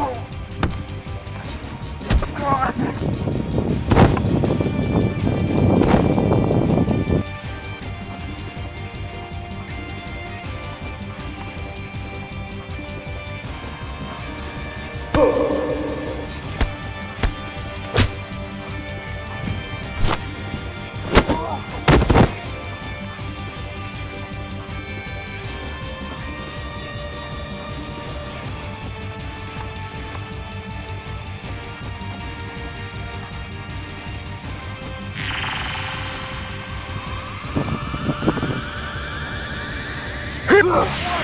Oh. people!